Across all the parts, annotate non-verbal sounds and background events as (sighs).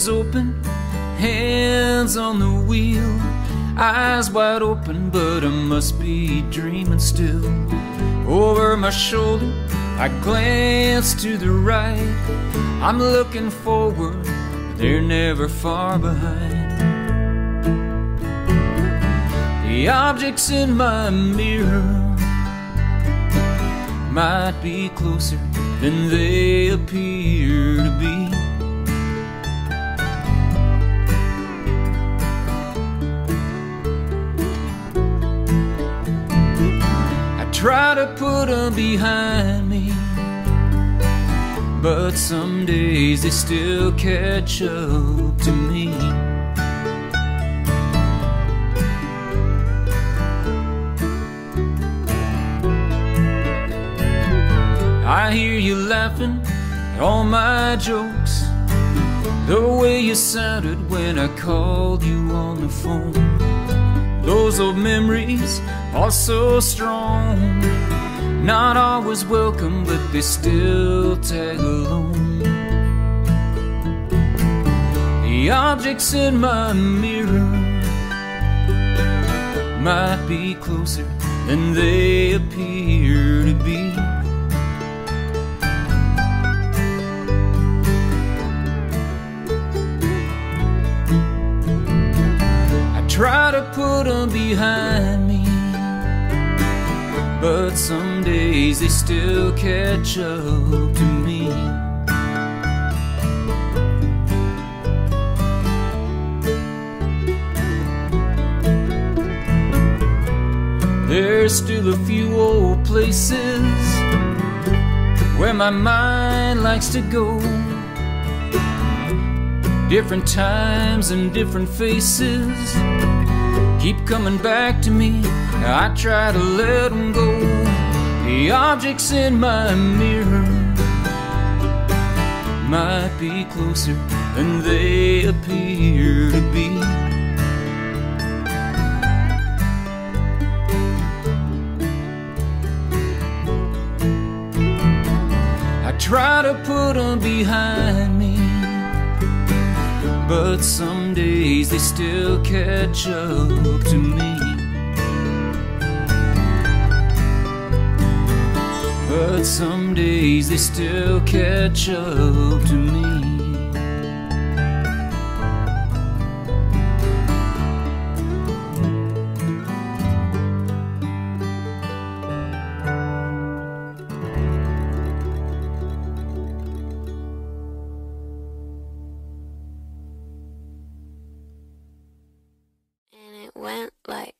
Windows open, hands on the wheel, eyes wide open, but I must be dreaming still. Over my shoulder, I glance to the right. I'm looking forward, they're never far behind. The objects in my mirror might be closer than they appear to be. Try to put them behind me, but some days they still catch up to me. I hear you laughing at all my jokes. The way you sounded when I called you on the phone. Those old memories are so strong. Not always welcome, but they still tag along. The objects in my mirror might be closer than they appear to be. I try to put them behind but some days they still catch up to me. There's still a few old places where my mind likes to go. Different times and different faces keep coming back to me. I try to let them go. The objects in my mirror might be closer than they appear to be. I try to put them behind me, but some days they still catch up to me. But some days they still catch up to me. Went like.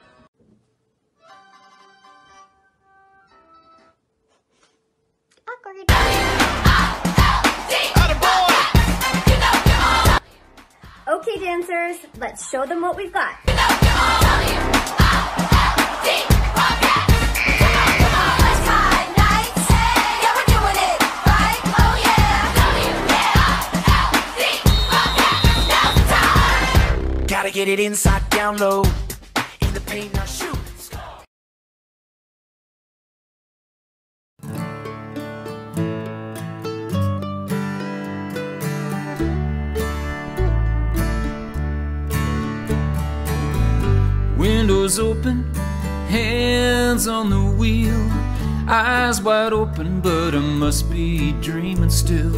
Okay, dancers, let's show them what we've got. Gotta get it inside down low. In the paint, Windows open, hands on the wheel, eyes wide open, but I must be dreaming still.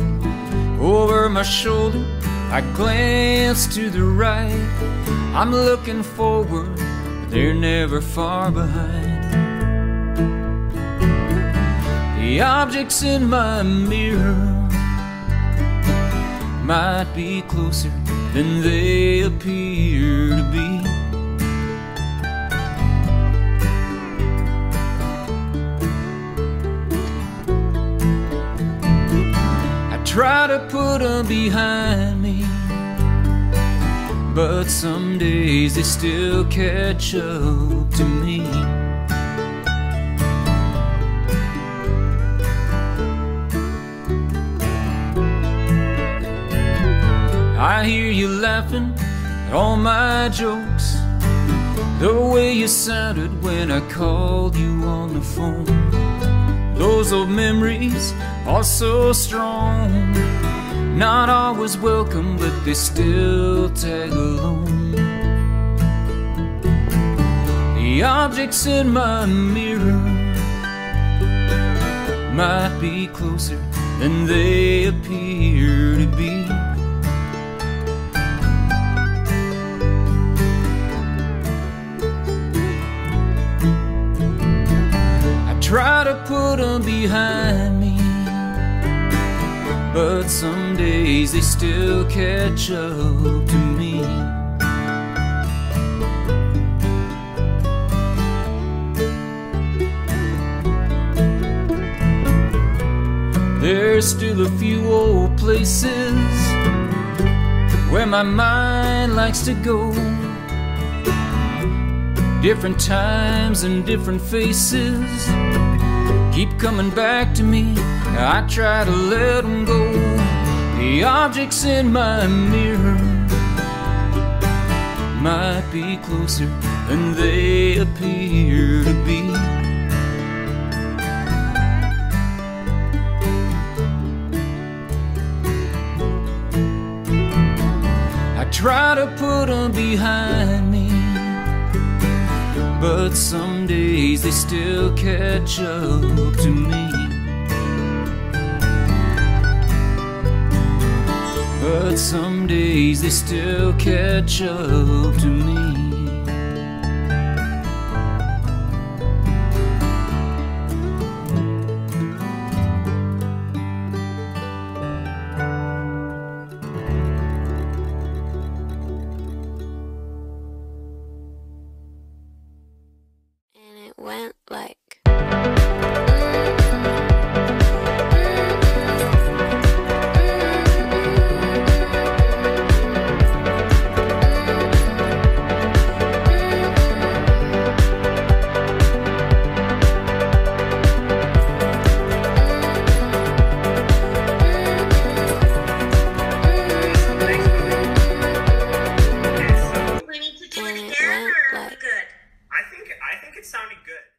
Over my shoulder, I glance to the right. I'm looking forward, but they're never far behind. The objects in my mirror might be closer than they appear to be. Try to put them behind me, but some days they still catch up to me. I hear you laughing at all my jokes. The way you sounded when I called you on the phone. Those old memories are so strong. Not always welcome, but they still tag along. The objects in my mirror might be closer than they appear to be. I try to put them behind me, but some days they still catch up to me. There's still a few old places where my mind likes to go. Different times and different faces keep coming back to me. I try to let them go. The objects in my mirror might be closer than they appear to be. I try to put them behind me, but some days they still catch up to me. But some days they still catch up to me. I think it sounded good.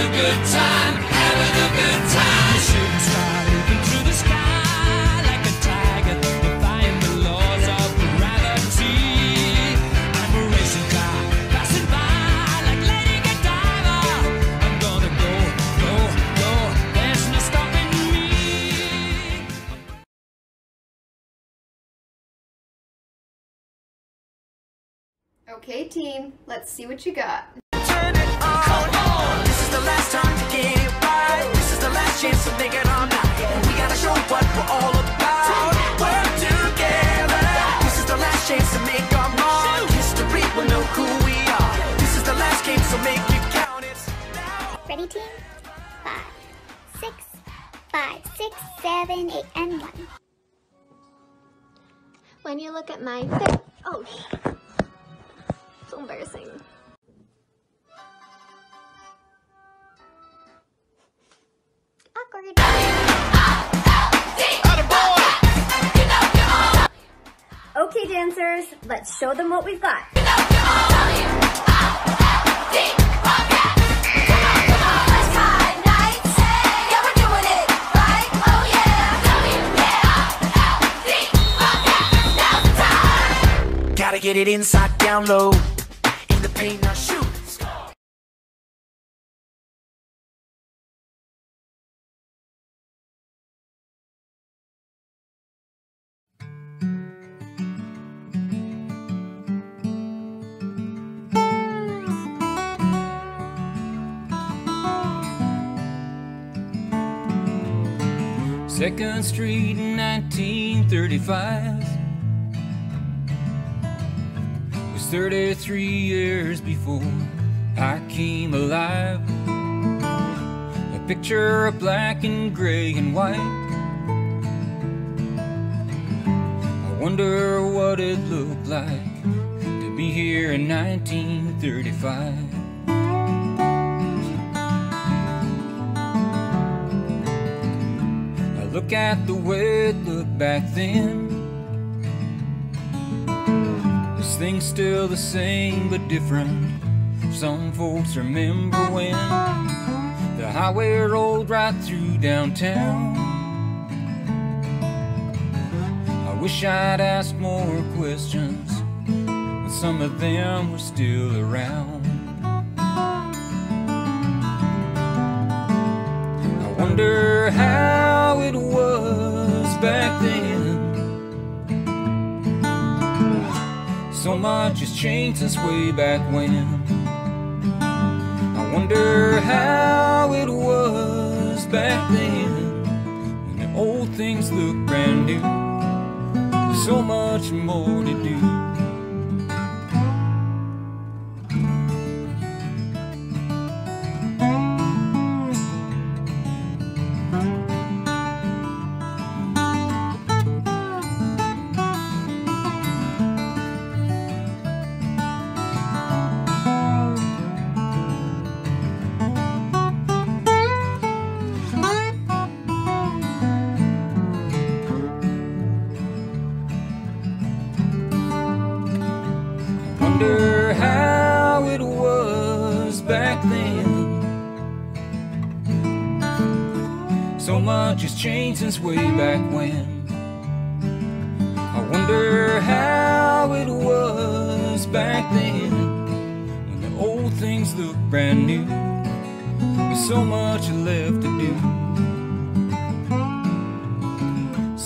A good time, having a good time. Shooting star leaping through the sky like a tiger, defying the laws of gravity. I'm a racing car passing by like Lady Godiva. I'm gonna go, go, go. There's no stopping me. Okay, team, let's see what you got. Chance to make it night. We gotta show what we're all about. Work together. This is the last chance to make our mark. History will know who we are. This is the last game, so make it count. It's now. Ready, team? Five, six, five, six, seven, eight, and one. When you look at my face. Oh, so embarrassing. Okay, dancers, let's show them what we've got. Gotta get it inside down low. In the paint, Second Street in 1935 was 33 years before I came alive. A picture of black and gray and white. I wonder what it looked like to be here in 1935. Look at the way it looked back then. This thing's still the same but different. Some folks remember when the highway rolled right through downtown. I wish I'd asked more questions, but some of them were still around. Wonder how it was back then. So much has changed since way back when. I wonder how it was back then. When the old things look brand new. So much more to do.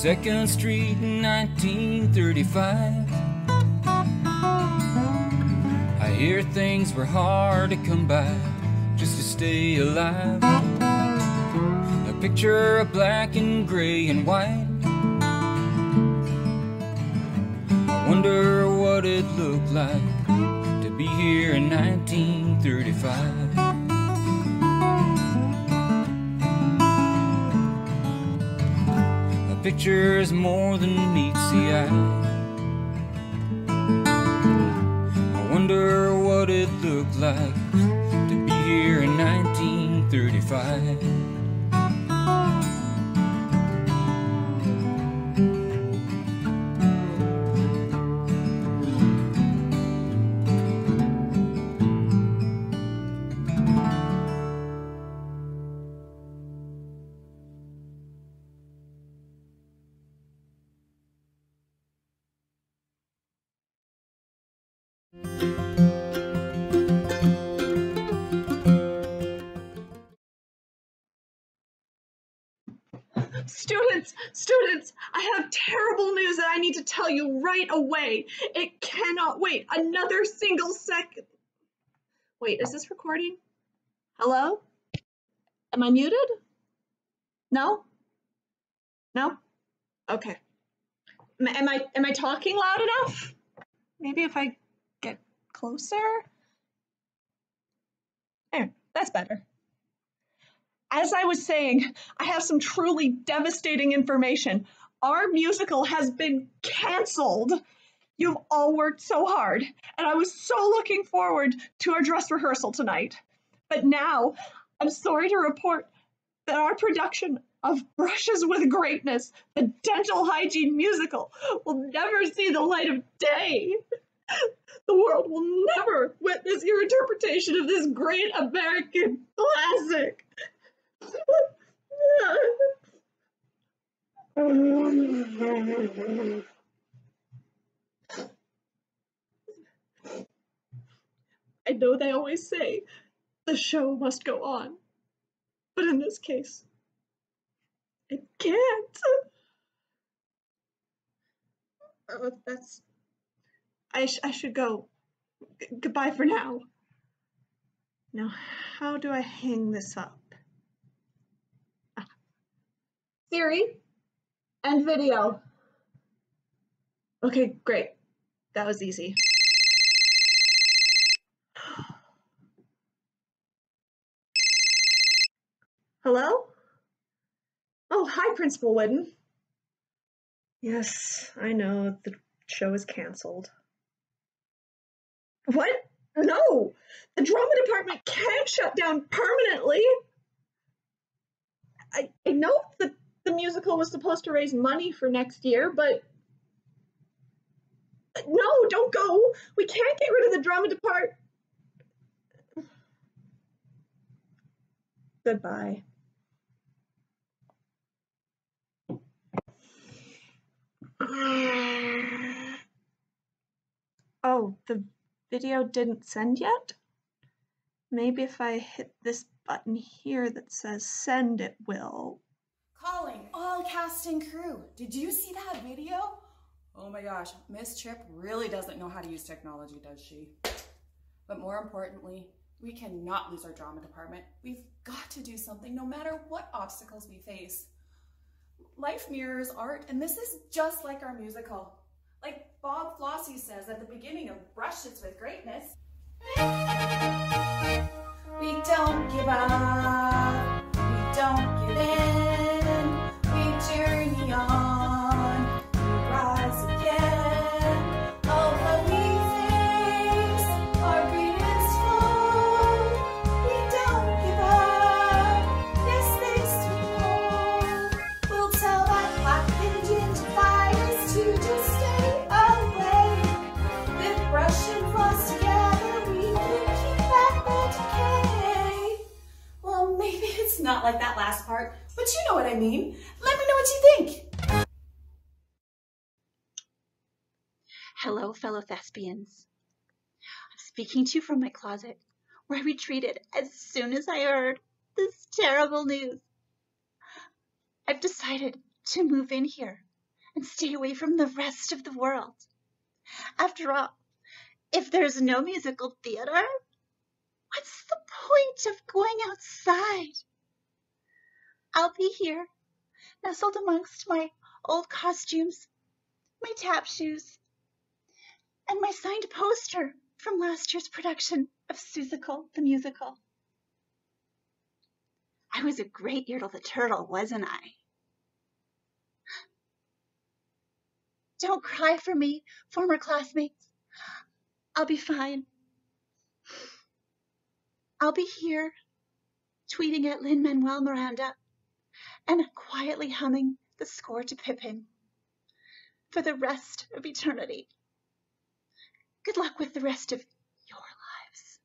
Second Street in 1935. I hear things were hard to come by just to stay alive. A picture of black and gray and white. I wonder what it looked like to be here in 1935. A picture is more than meets the eye. I wonder what it looked like to be here in 1935. Students, students, I have terrible news that I need to tell you right away. It cannot wait another single second. Wait, is this recording? Hello? Am I muted? No? No? Okay. Am, I am I talking loud enough? Maybe if I get closer? There, that's better. As I was saying, I have some truly devastating information. Our musical has been canceled. You've all worked so hard, and I was so looking forward to our dress rehearsal tonight. But now, I'm sorry to report that our production of Brushes with Greatness, the dental hygiene musical, will never see the light of day. The world will never witness your interpretation of this great American classic. I know they always say the show must go on, but in this case, it can't. Oh, that's. I, sh- I should go. G- goodbye for now. Now, how do I hang this up? Ah. Siri, end video. Okay, great. That was easy. Hello? Oh, hi, Principal Whidden. Yes, I know the show is canceled. What? No! The drama department can't shut down permanently! I, I know that the musical was supposed to raise money for next year, but. No, don't go! We can't get rid of the drama department. Goodbye. (sighs) Oh, the video didn't send yet? Maybe if I hit this button here that says send, it will. Calling all cast and crew. Did you see that video? Oh my gosh, Miss Tripp really doesn't know how to use technology, does she? But more importantly, we cannot lose our drama department. We've got to do something no matter what obstacles we face. Life mirrors art, and this is just like our musical. Like Bob Flossie says at the beginning of Brushes with Greatness. We don't give up, we don't give in, like that last part, but you know what I mean. Let me know what you think. Hello, fellow thespians. I'm speaking to you from my closet, where I retreated as soon as I heard this terrible news. I've decided to move in here and stay away from the rest of the world. After all, if there's no musical theater, what's the point of going outside? I'll be here, nestled amongst my old costumes, my tap shoes, and my signed poster from last year's production of Seussical the Musical. I was a great Yertle the Turtle, wasn't I? Don't cry for me, former classmates. I'll be fine. I'll be here, tweeting at Lin Manuel Miranda and quietly humming the score to Pippin for the rest of eternity. Good luck with the rest of your lives.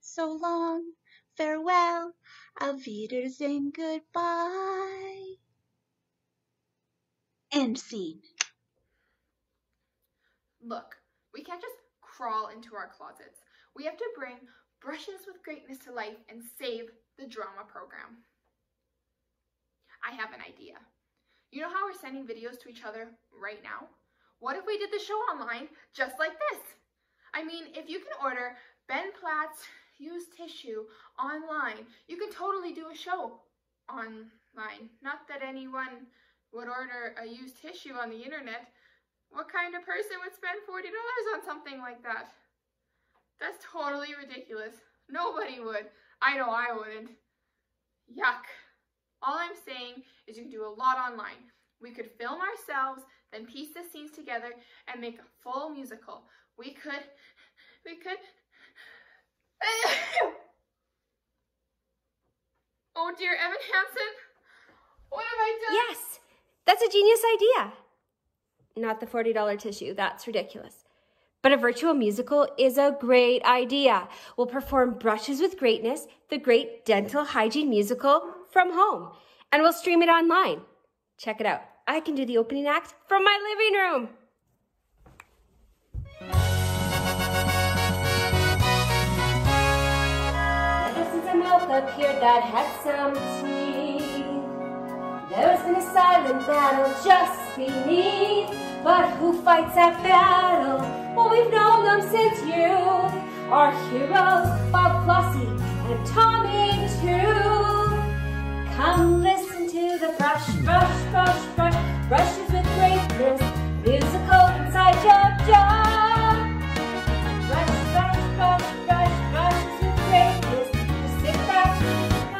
So long, farewell, auf Wiedersehen, goodbye. End scene. Look, we can't just crawl into our closets. We have to bring brushes with greatness to life and save the drama program. I have an idea. You know how we're sending videos to each other right now? What if we did the show online just like this? I mean, if you can order Ben Platt's used tissue online, you can totally do a show online. Not that anyone would order a used tissue on the internet. What kind of person would spend $40 on something like that? That's totally ridiculous. Nobody would. I know I wouldn't. Yuck. All I'm saying is you can do a lot online. We could film ourselves, then piece the scenes together and make a full musical. We could, we could. (coughs) oh dear, Evan Hansen, what have I done? Yes, that's a genius idea. Not the $40 tissue, that's ridiculous. But a virtual musical is a great idea. We'll perform Brushes with Greatness, the great dental hygiene musical, from home, and we'll stream it online. Check it out. I can do the opening act from my living room. Appeared that had some teeth, there's been a silent battle just beneath. But who fights that battle? Well, we've known them since youth. Our heroes, Bob Flossie and Tommy Tooth. Come listen to the brush, brush, brush, brush, brushes with greatness, musical inside your jaw. Brush, brush, brush, brush, brushes with greatness. Just sit back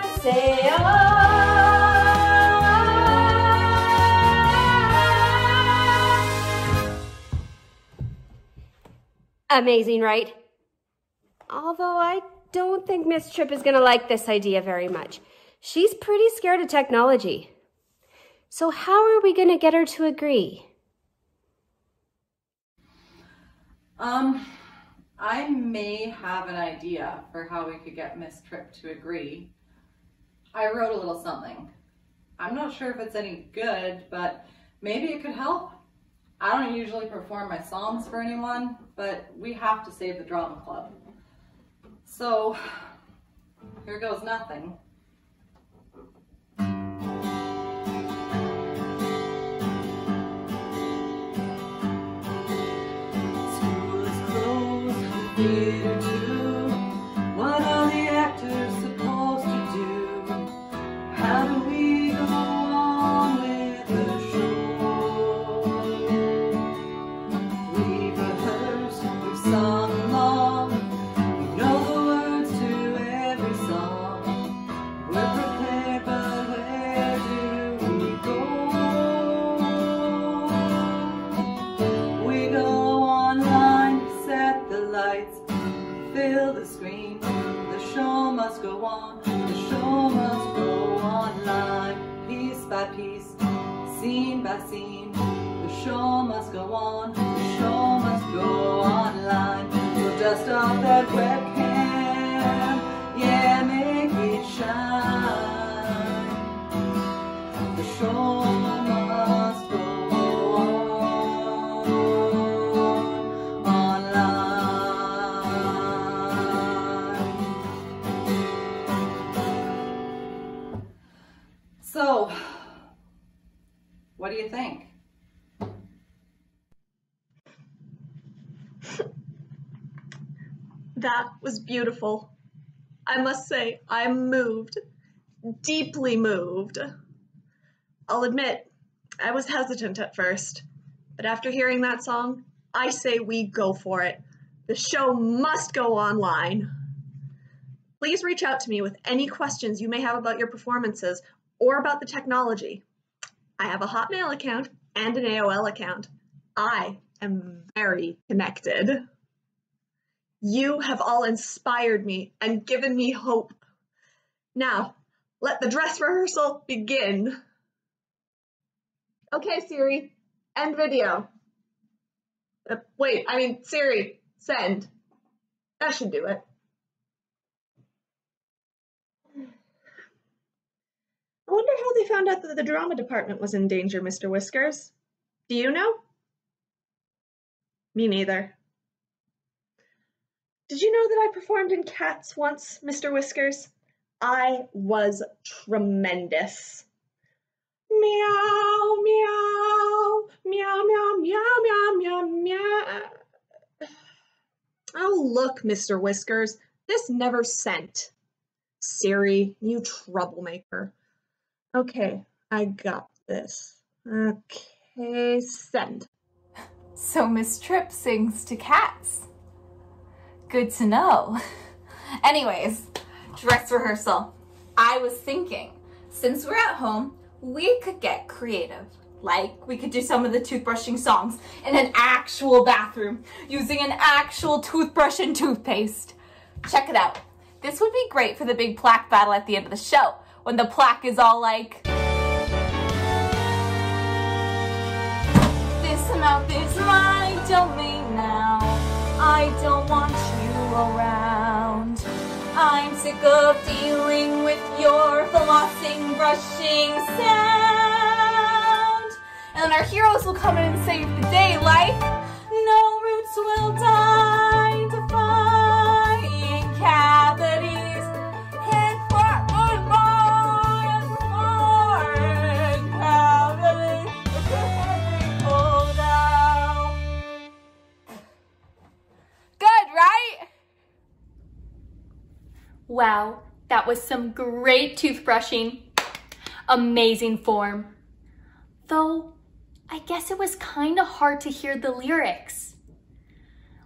and say, ah. Amazing, right? Although I don't think Miss Tripp is going to like this idea very much. She's pretty scared of technology. So, how are we going to get her to agree? Um, I may have an idea for how we could get Miss Tripp to agree. I wrote a little something. I'm not sure if it's any good, but maybe it could help. I don't usually perform my songs for anyone, but we have to save the drama club. So, here goes nothing. Closed, by piece, scene by scene. The show must go on, the show must go online. So dust off that webcam, was beautiful. I must say, I'm moved, deeply moved. I'll admit, I was hesitant at first, but after hearing that song, I say we go for it. The show must go online. Please reach out to me with any questions you may have about your performances or about the technology. I have a Hotmail account and an AOL account. I am very connected. You have all inspired me and given me hope. Now, let the dress rehearsal begin. Okay, Siri, end video. Uh, wait, I mean, Siri, send. That should do it. I wonder how they found out that the drama department was in danger, Mr. Whiskers. Do you know? Me neither. Did you know that I performed in Cats once, Mr. Whiskers? I was tremendous. Meow, meow, meow, meow, meow, meow, meow, meow. Oh, look, Mr. Whiskers, this never sent. Siri, you troublemaker. Okay, I got this. Okay, send. So Miss Tripp sings to cats. Good to know. (laughs) Anyways, dress rehearsal. I was thinking, since we're at home, we could get creative. Like, we could do some of the toothbrushing songs in an actual bathroom using an actual toothbrush and toothpaste. Check it out. This would be great for the big plaque battle at the end of the show when the plaque is all like, This is my domain now. I don't want around. I'm sick of dealing with your flossing, brushing sound. And our heroes will come in and save the day like no roots will die Wow, that was some great toothbrushing. Amazing form. Though, I guess it was kind of hard to hear the lyrics.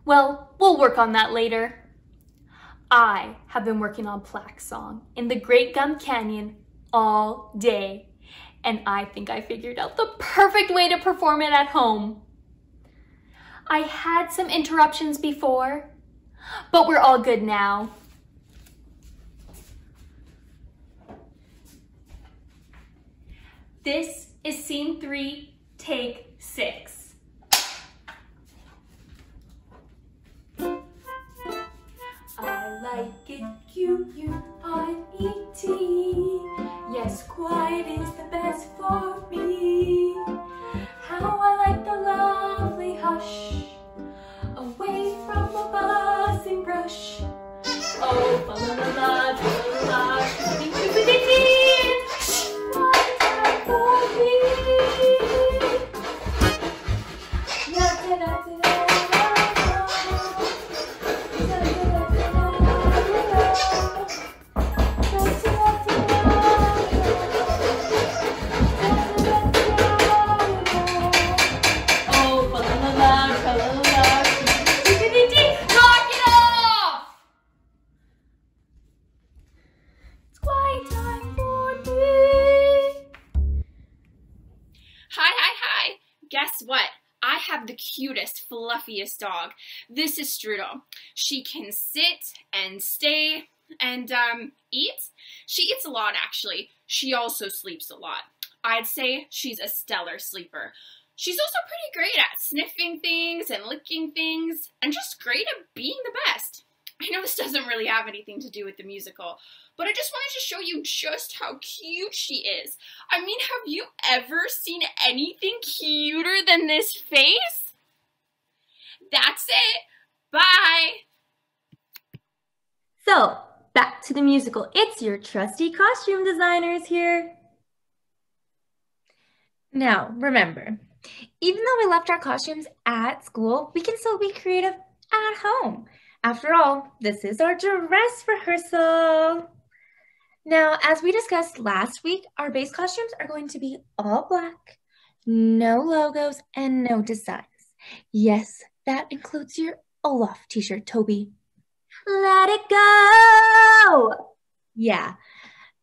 Well, we'll work on that later. I have been working on Plaque Song in the Great Gum Canyon all day, and I think I figured out the perfect way to perform it at home. I had some interruptions before, but we're all good now. This is scene three, take six. I like it Q-U-I-E-T. Yes, quiet is the best for me. How I like the lovely hush. Away from the buzzing brush. Oh, fa la, la la fluffiest dog. This is Strudel. She can sit and stay and um, eat. She eats a lot, actually. She also sleeps a lot. I'd say she's a stellar sleeper. She's also pretty great at sniffing things and licking things and just great at being the best. I know this doesn't really have anything to do with the musical, but I just wanted to show you just how cute she is. I mean, have you ever seen anything cuter than this face? That's it. Bye. So, back to the musical. It's your trusty costume designers here. Now, remember, even though we left our costumes at school, we can still be creative at home. After all, this is our dress rehearsal. Now, as we discussed last week, our base costumes are going to be all black, no logos, and no designs. Yes, that includes your Olaf t-shirt, Toby. Let it go! Yeah,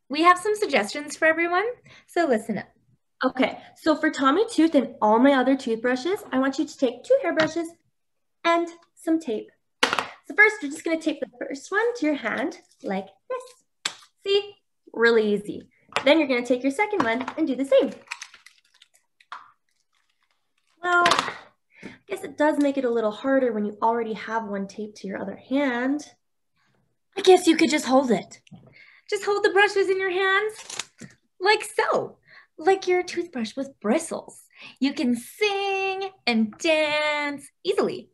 we have some suggestions for everyone, so listen up. Okay, so for Tommy Tooth and all my other toothbrushes, I want you to take two hairbrushes and some tape. So first, you're just gonna tape the first one to your hand like this. See? Really easy. Then you're gonna take your second one and do the same. Well, I guess it does make it a little harder when you already have one taped to your other hand. I guess you could just hold it. Just hold the brushes in your hands like so, like your toothbrush with bristles. You can sing and dance easily.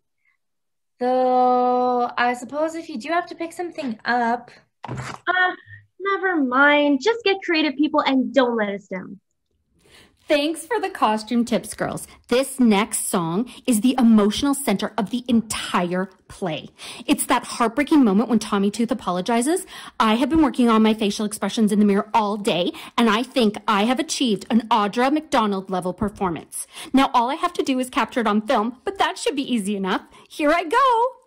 Though, I suppose if you do have to pick something up. Uh, never mind. Just get creative, people, and don't let us down. Thanks for the costume tips, girls. This next song is the emotional center of the entire play. It's that heartbreaking moment when Tommy Tooth apologizes. I have been working on my facial expressions in the mirror all day, and I think I have achieved an Audra McDonald level performance. Now all I have to do is capture it on film, but that should be easy enough. Here I go.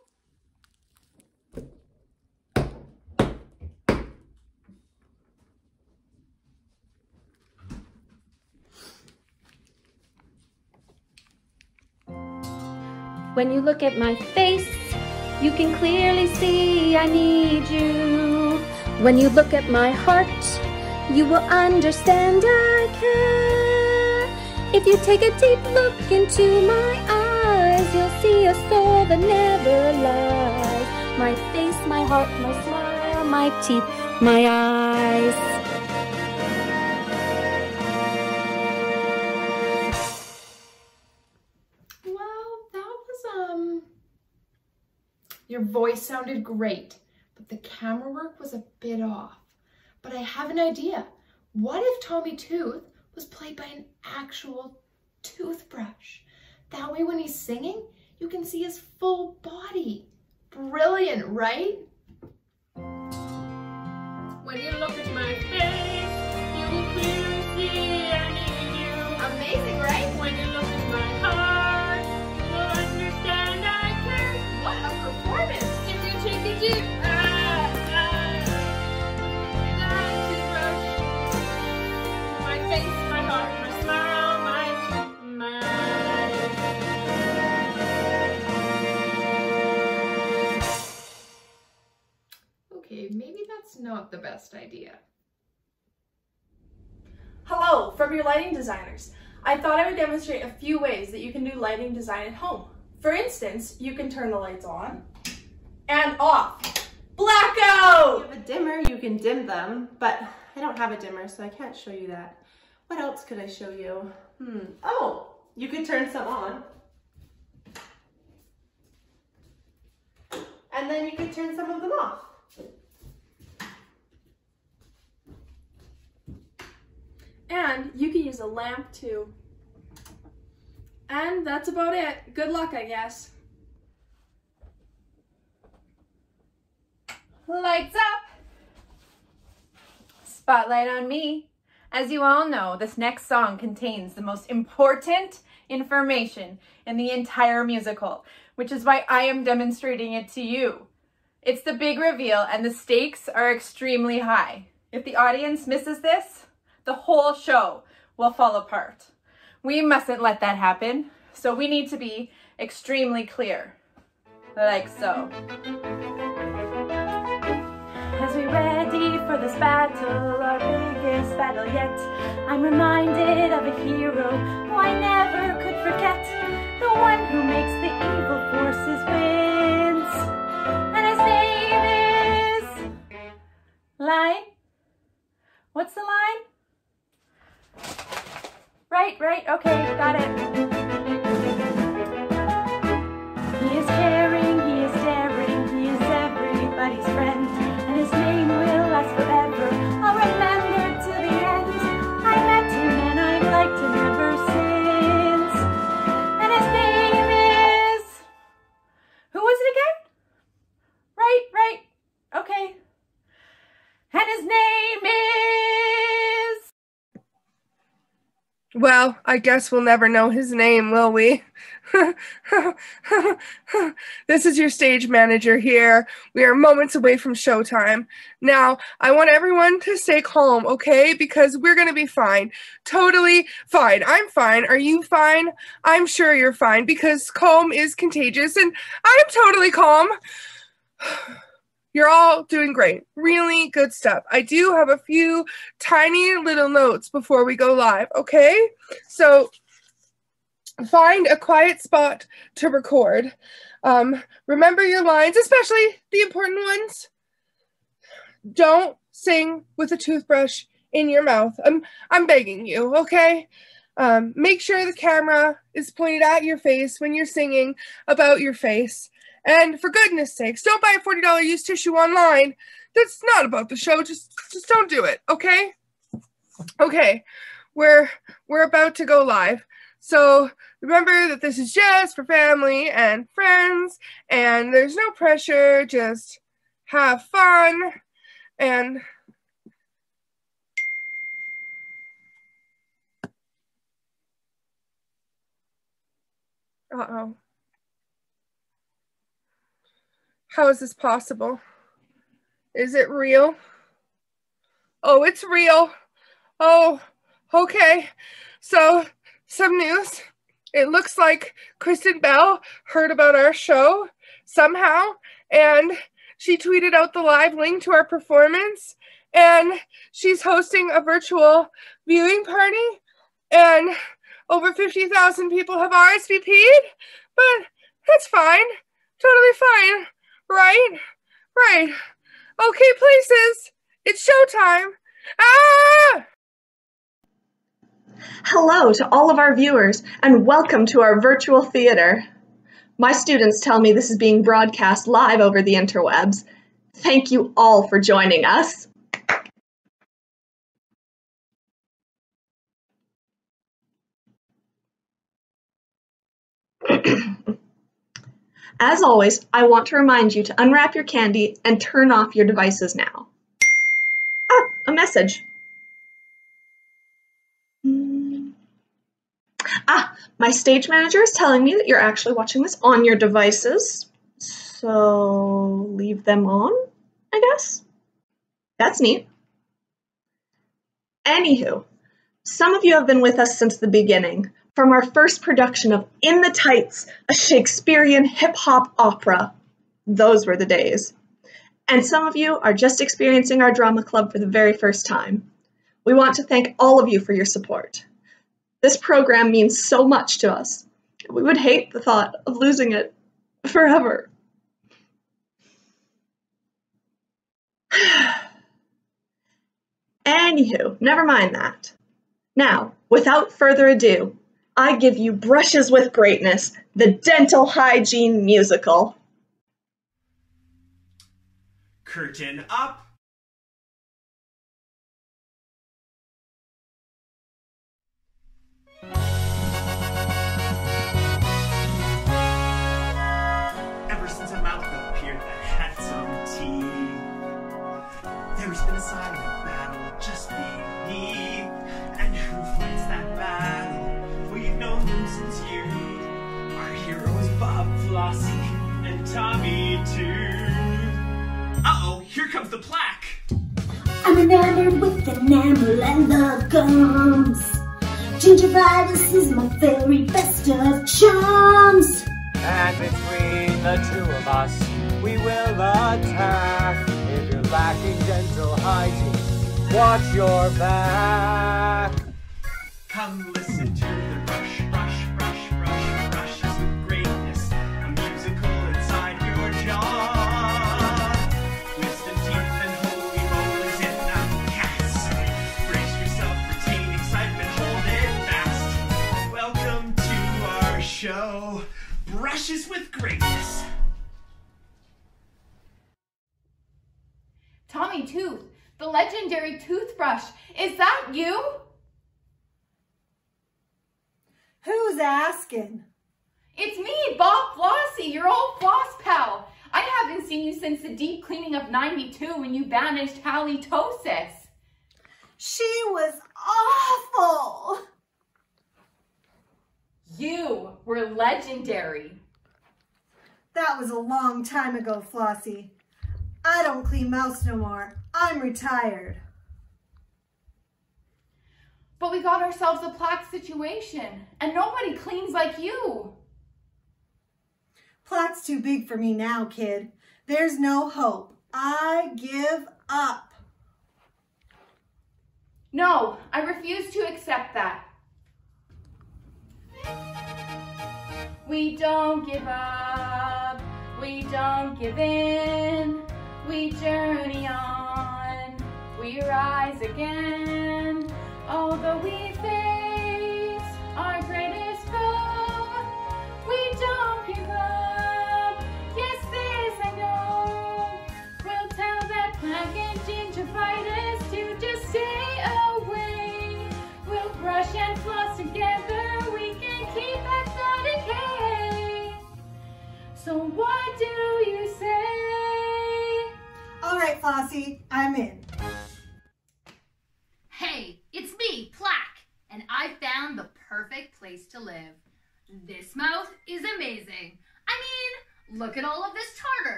When you look at my face, you can clearly see I need you. When you look at my heart, you will understand I care. If you take a deep look into my eyes, you'll see a soul that never lies. My face, my heart, my smile, my teeth, my eyes. Your voice sounded great, but the camera work was a bit off. But I have an idea. What if Tommy Tooth was played by an actual toothbrush? That way when he's singing, you can see his full body. Brilliant, right? When you look at my face, you will clearly see I need you. Amazing, right? When you look at my heart, not the best idea. Hello, from your lighting designers. I thought I would demonstrate a few ways that you can do lighting design at home. For instance, you can turn the lights on and off. Blackout! If you have a dimmer, you can dim them, but I don't have a dimmer, so I can't show you that. What else could I show you? Hmm. Oh, you could turn some on. And then you could turn some of them off. And you can use a lamp too. And that's about it. Good luck, I guess. Lights up! Spotlight on me. As you all know, this next song contains the most important information in the entire musical, which is why I am demonstrating it to you. It's the big reveal and the stakes are extremely high. If the audience misses this, the whole show will fall apart. We mustn't let that happen, so we need to be extremely clear, like so. As we ready for this battle, our biggest battle yet, I'm reminded of a hero who I never could forget. The one who makes the evil forces wins. And his name is... Line? What's the line? Right, right, okay, I guess we'll never know his name, will we? (laughs) this is your stage manager here. We are moments away from showtime. Now, I want everyone to stay calm, okay? Because we're going to be fine. Totally fine. I'm fine. Are you fine? I'm sure you're fine because calm is contagious and I'm totally calm. (sighs) (sighs) You're all doing great. Really good stuff. I do have a few tiny little notes before we go live, okay? So find a quiet spot to record. Um, remember your lines, especially the important ones. Don't sing with a toothbrush in your mouth. I'm I'm begging you, okay? Um, make sure the camera is pointed at your face when you're singing about your face. And for goodness sakes, don't buy a $40 used tissue online. That's not about the show. Just just don't do it, okay? Okay. we're we're about to go live. So remember that this is just for family and friends, and there's no pressure. Just have fun and uh oh. How is this possible? Is it real? Oh, it's real. Oh, okay. So, some news. It looks like Kristen Bell heard about our show somehow, and she tweeted out the live link to our performance, and she's hosting a virtual viewing party, and over 50,000 people have RSVP'd, but that's fine. Totally fine. Right? Right. Okay, places. It's showtime. Ah! Hello to all of our viewers, and welcome to our virtual theater. My students tell me this is being broadcast live over the interwebs. Thank you all for joining us. As always, I want to remind you to unwrap your candy and turn off your devices now. Ah, a message. Ah, my stage manager is telling me that you're actually watching this on your devices. So leave them on, I guess. That's neat. Anywho, some of you have been with us since the beginning, from our first production of In the Tights, a Shakespearean hip hop opera. Those were the days. And some of you are just experiencing our drama club for the very first time. We want to thank all of you for your support. This program means so much to us. We would hate the thought of losing it forever. (sighs) Anywho, never mind that. Now, without further ado, I give you Brushes with Greatness, the dental hygiene musical. Curtain up. Tommy. Uh-oh, here comes the plaque. I'm enamored with enamel and the gums. Gingivitis is my very best of charms. And between the two of us, we will attack. If you're lacking dental hygiene, watch your back. Come listen to the rush, rush, rush, Brushes with Greatness. Tommy Tooth, the legendary toothbrush. Is that you? Who's asking? It's me, Bob Flossie, your old floss pal. I haven't seen you since the deep cleaning of 92 when you banished halitosis. She was awful. You were legendary. That was a long time ago, Flossie. I don't clean mouths no more. I'm retired. But we got ourselves a plaque situation, and nobody cleans like you. Plaque's too big for me now, kid. There's no hope. I give up. No, I refuse to accept that. We don't give up, we don't give in, we journey on, we rise again. Although we face our greatest foe, we don't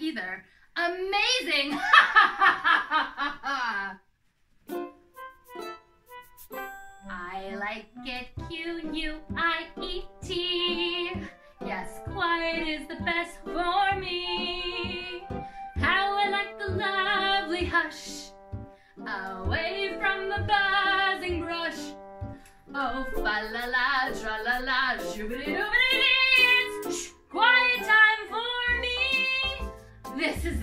either. Amazing! (laughs)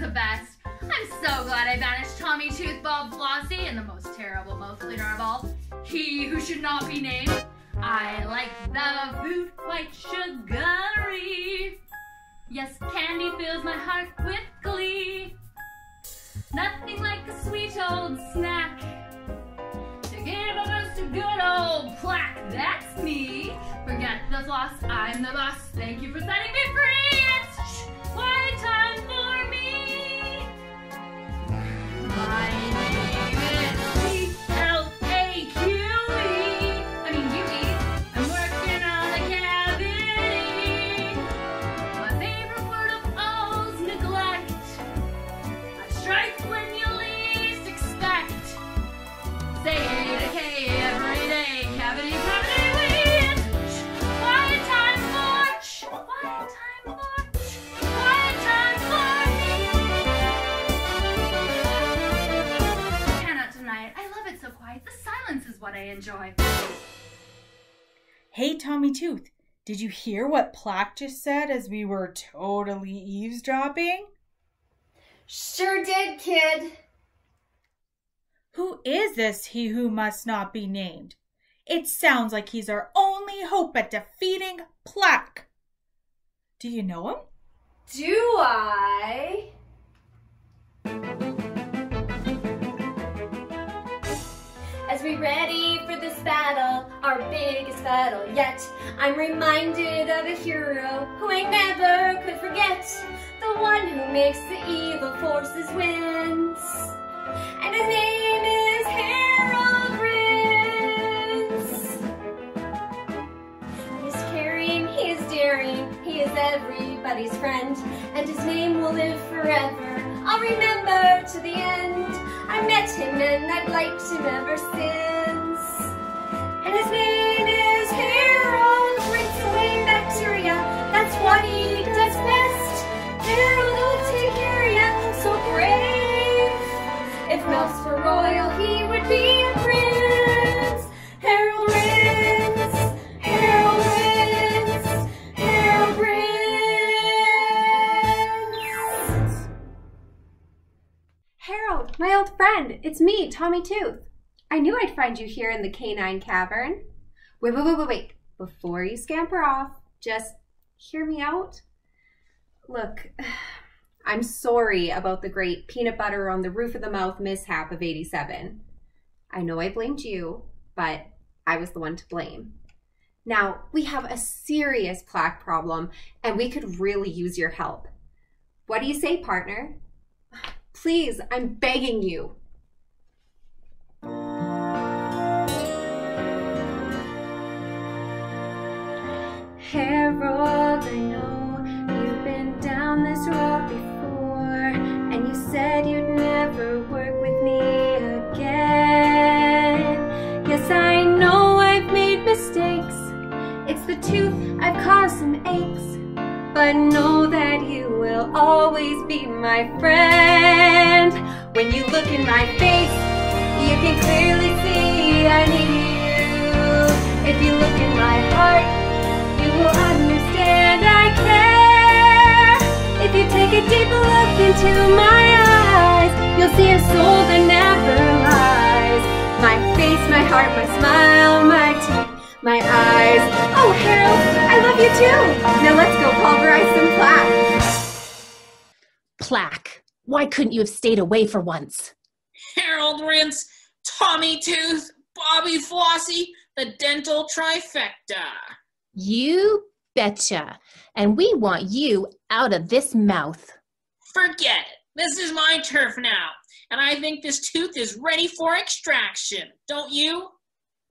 the best. I'm so glad I banished Tommy Tooth Bob Flossie and the most terrible mouth cleaner of all. He who should not be named. I like the food quite sugary. Yes, candy fills my heart with glee. Nothing like a sweet old snack to give a to good old plaque. That's me. Forget the floss, I'm the boss. Thank you for setting me free. Silence is what I enjoy. Hey, Tommy Tooth, did you hear what Plaque just said as we were totally eavesdropping? Sure did, kid. Who is this he who must not be named? It sounds like he's our only hope at defeating Plaque. Do you know him? Do I? As we ready for this battle, our biggest battle yet, I'm reminded of a hero who I never could forget. The one who makes the evil forces wins. And his name is Harold Prince. He's caring, he is daring, he is everybody's friend, and his name will live forever. I'll remember to the end. I met him and I've liked him ever since. And his name is Harold Prince away bacteria. That's what he does best. Harold will take care of so brave. If mouse were royal, he would be a prince. Friend, it's me, Tommy Tooth. I knew I'd find you here in the canine cavern. Wait, wait, wait, wait, wait. Before you scamper off, just hear me out. Look, (sighs) I'm sorry about the great peanut butter on the roof of the mouth mishap of 87. I know I blamed you, but I was the one to blame. Now, we have a serious plaque problem, and we could really use your help. What do you say, partner? (sighs) Please, I'm begging you. Harold, I know you've been down this road before, and you said you'd never work with me again. Yes, I know I've made mistakes. It's the tooth, I've caused some aches. But know that you will always be my friend. When you look in my face, you can clearly see I need you. If you look in my heart, you will understand I care. If you take a deep look into my eyes, you'll see a soul that never lies. My face, my heart, my smile, my teeth, my eyes. Oh, Harold I love you too. Now let's go pulverize some plaque. Plaque. Why couldn't you have stayed away for once? Harold Rinse, Tommy Tooth, Bobby Flossie, the dental trifecta. You betcha. And we want you out of this mouth. Forget it. This is my turf now, and I think this tooth is ready for extraction. Don't you?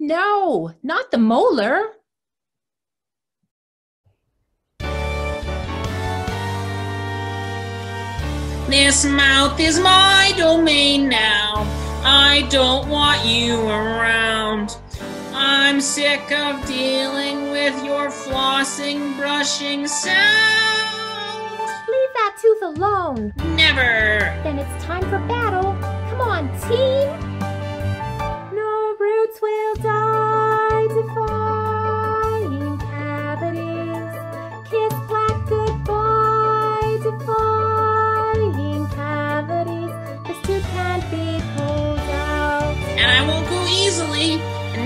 No, not the molar. This mouth is my domain now. I don't want you around. I'm sick of dealing with your flossing, brushing sound. Leave that tooth alone. Never. Then it's time for battle. Come on, team. No roots will die, defying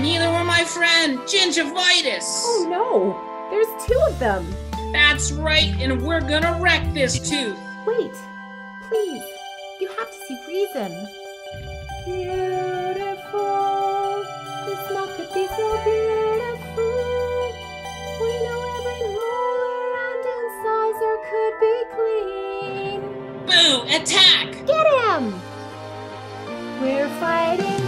neither will my friend, Gingivitis. Oh no, there's two of them. That's right, and we're gonna wreck this tooth. Wait, please. You have to see reason. Beautiful. This milk could be so beautiful. We know every molar and incisor could be clean. Boo! Attack! Get him! We're fighting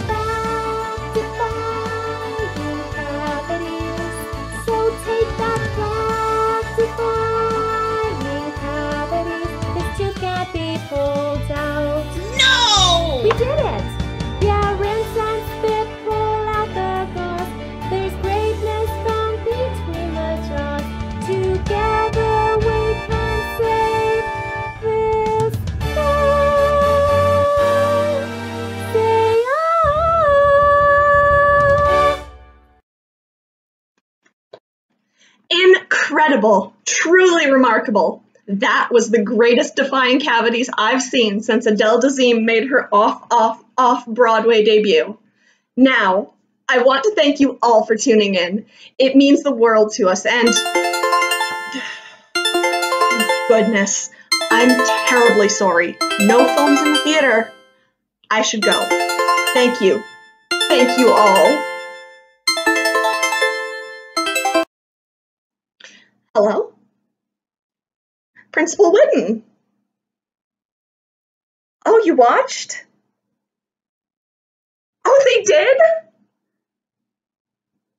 Incredible. Truly remarkable. That was the greatest defying cavities I've seen since Adele Dazeem made her off, off, off Broadway debut. Now, I want to thank you all for tuning in. It means the world to us, and (sighs) goodness, I'm terribly sorry. No films in the theater. I should go. Thank you. Thank you all. Hello? Principal Wooden. Oh, you watched? Oh, they did?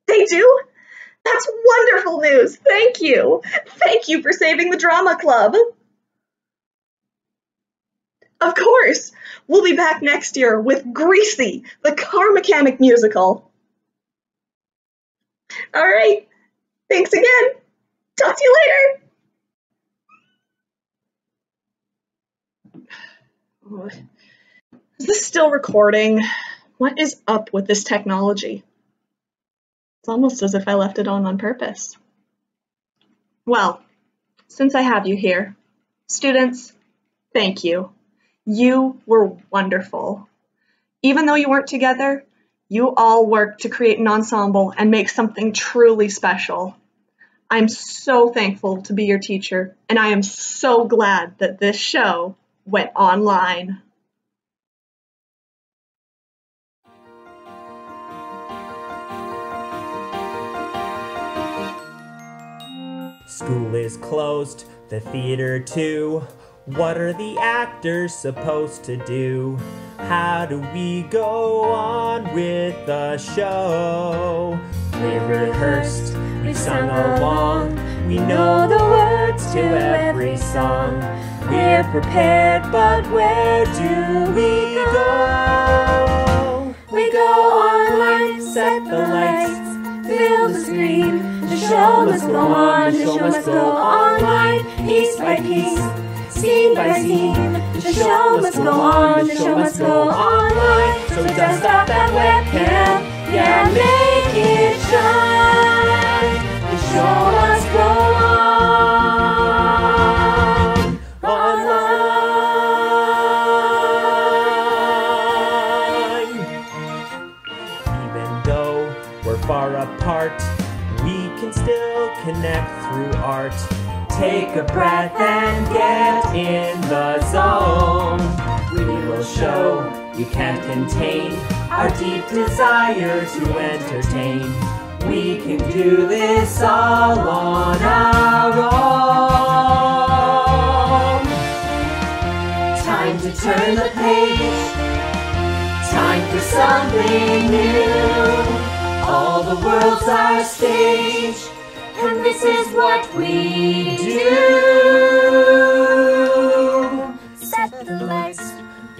They do? That's wonderful news. Thank you. Thank you for saving the drama club. Of course. We'll be back next year with Greasy, the car mechanic musical. All right. Thanks again. Talk to you later. Is this still recording? What is up with this technology? It's almost as if I left it on on purpose. Well, since I have you here, students, thank you. You were wonderful. Even though you weren't together, you all worked to create an ensemble and make something truly special. I'm so thankful to be your teacher, and I am so glad that this show went online. School is closed, the theater too. What are the actors supposed to do? How do we go on with the show? We rehearsed, we sung along, we know the words to every song. We're prepared, but where do we go? We go online, set the lights, fill the screen. The show must go on, the show must go online, piece by piece, scene by scene. The show must go on, the show must go online. So dust off that webcam, yeah, make it we're far apart, we can still connect through art. Take a breath and get in the zone. We will show you can't contain our deep desire to entertain. We can do this all on our own. Time to turn the page. Time for something new. All the world's our stage, and this is what we do. Set the lights,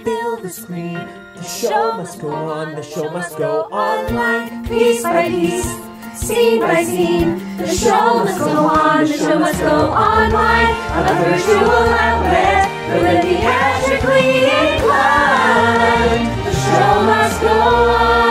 fill the screen. The show must go on, the show must go online, piece by piece, scene by scene. The show must go on, the show must go online, a virtual outlet for the theatrically inclined. The show must go on.